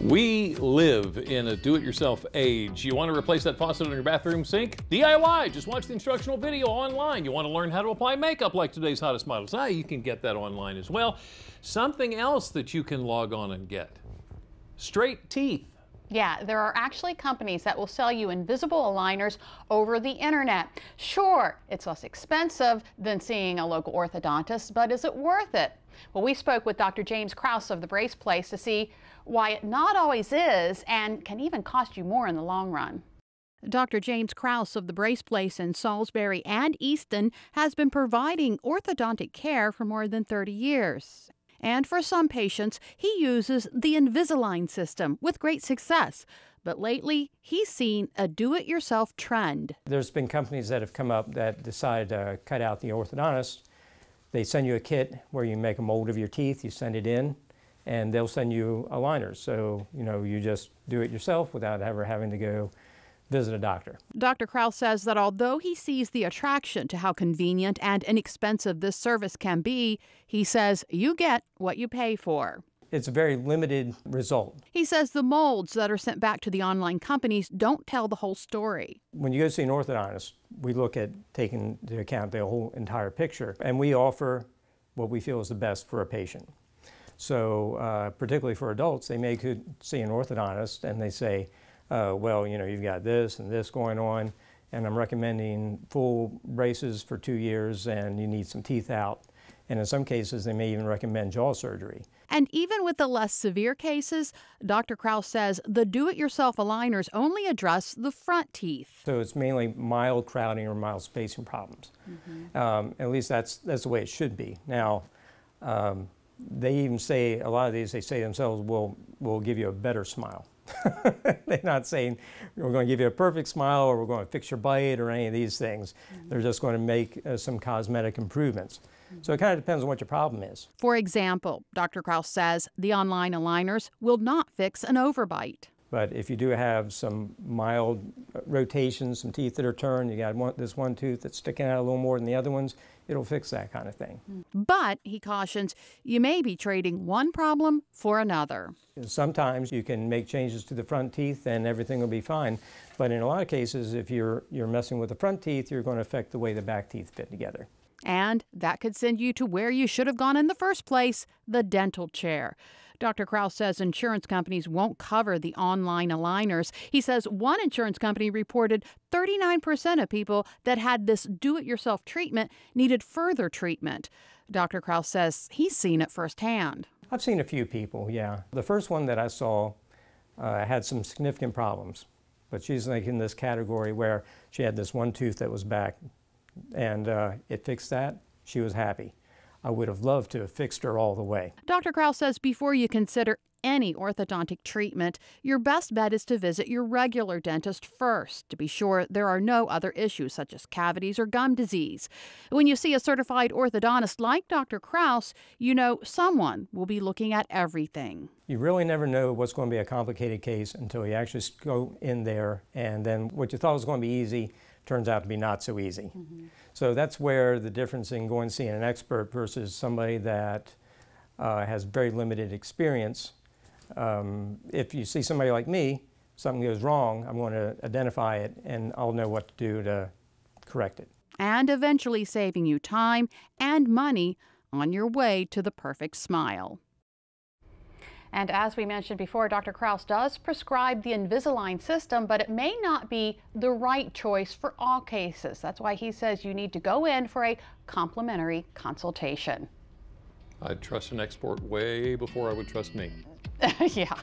We live in a do-it-yourself age. You want to replace that faucet on your bathroom sink? DIY. Just watch the instructional video online. You want to learn how to apply makeup like today's hottest models? Ah, you can get that online as well. Something else that you can log on and get. Straight teeth. Yeah, there are actually companies that will sell you invisible aligners over the internet. Sure, it's less expensive than seeing a local orthodontist, but is it worth it? Well, we spoke with Dr. James Kraus of the Brace Place to see why it not always is and can even cost you more in the long run. Dr. James Kraus of the Brace Place in Salisbury and Easton has been providing orthodontic care for more than 30 years. And for some patients, he uses the Invisalign system with great success. But lately, he's seen a do it yourself trend. There's been companies that have come up that decide to cut out the orthodontist. They send you a kit where you make a mold of your teeth, you send it in, and they'll send you aligners. So, you know, you just do it yourself without ever having to go visit a doctor. Dr. Kraus says that although he sees the attraction to how convenient and inexpensive this service can be, he says you get what you pay for. It's a very limited result. He says the molds that are sent back to the online companies don't tell the whole story. When you go see an orthodontist, we look at taking into account the whole entire picture, and we offer what we feel is the best for a patient. So, uh, particularly for adults, they may could see an orthodontist and they say, uh, well, you know, you've got this and this going on, and I'm recommending full braces for two years and you need some teeth out. And in some cases, they may even recommend jaw surgery. And even with the less severe cases, Dr. Kraus says the do it yourself aligners only address the front teeth. So it's mainly mild crowding or mild spacing problems. Mm -hmm. um, at least that's, that's the way it should be. Now, um, they even say, a lot of these, they say themselves, will will give you a better smile. They're not saying we're going to give you a perfect smile or we're going to fix your bite or any of these things. Mm -hmm. They're just going to make uh, some cosmetic improvements. Mm -hmm. So it kind of depends on what your problem is. For example, Dr. Kraus says the online aligners will not fix an overbite. But if you do have some mild rotations, some teeth that are turned, you got one, this one tooth that's sticking out a little more than the other ones, it'll fix that kind of thing. Hmm. But, he cautions, you may be trading one problem for another. Sometimes you can make changes to the front teeth and everything will be fine. But in a lot of cases, if you're, you're messing with the front teeth, you're going to affect the way the back teeth fit together. And that could send you to where you should have gone in the first place the dental chair. Dr. Kraus says insurance companies won't cover the online aligners. He says one insurance company reported 39% of people that had this do it yourself treatment needed further treatment. Dr. Kraus says he's seen it firsthand. I've seen a few people, yeah. The first one that I saw uh, had some significant problems, but she's like in this category where she had this one tooth that was back and uh, it fixed that. She was happy. I would have loved to have fixed her all the way. Dr. Kraus says before you consider any orthodontic treatment, your best bet is to visit your regular dentist first to be sure there are no other issues such as cavities or gum disease. When you see a certified orthodontist like Dr. Kraus, you know someone will be looking at everything. You really never know what's going to be a complicated case until you actually go in there and then what you thought was going to be easy turns out to be not so easy. Mm -hmm. So that's where the difference in going and seeing an expert versus somebody that uh, has very limited experience. Um, if you see somebody like me, something goes wrong, I'm going to identify it and I'll know what to do to correct it. And eventually saving you time and money on your way to the perfect smile. And as we mentioned before, Dr. Kraus does prescribe the Invisalign system, but it may not be the right choice for all cases. That's why he says you need to go in for a complimentary consultation. I'd trust an expert way before I would trust me. yeah.